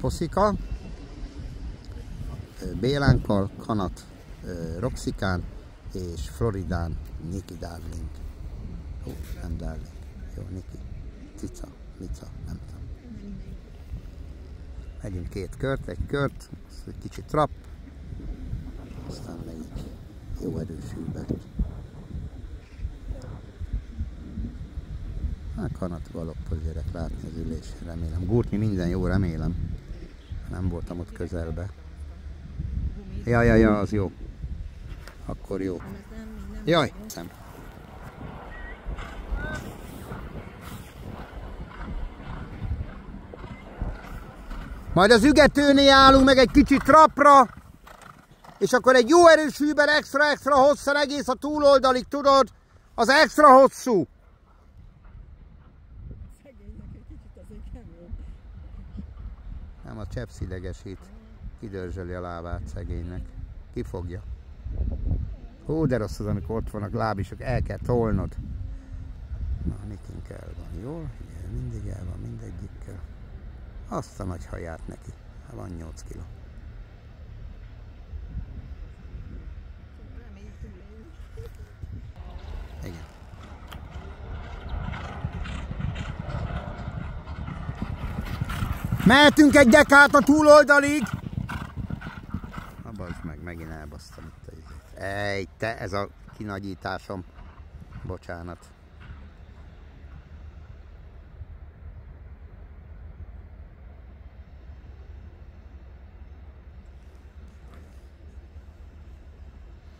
Poszika, Bélánkkal, Kanat, Roxikán és Floridán Niki Darling. Ó, nem Darling. Jó, Niki. Cica, Mica, nem tudom. Megyünk két kört, egy kört, egy kicsit trap, aztán megyik jó erős hűbe. Hát kanat galoppos gyerek látni az ülés, remélem. Gurtni minden jó, remélem. Nem voltam ott közelbe. Ja, ja, ja, az jó. Akkor jó. Jaj, nem. Majd az ügetőnél állunk meg egy kicsit trapra, és akkor egy jó erős hűben extra-extra hosszan egész a túloldalig, tudod? Az extra hosszú. Nem, a cseppszidegesít. Kidörzsöli a lábát szegénynek. Kifogja. Hú, de rossz az, amikor ott vannak lábisok, el kell tolnod. Na, nekünk el van, jó? Igen, mindig el van, mindegyikkel. Azt a nagy haját neki. Van 8 kiló. Igen. Mehetünk egy dekát a túloldalig. Na bazd meg, megint elbasztam itt a. Ej, te, ez a kinagyításom. Bocsánat.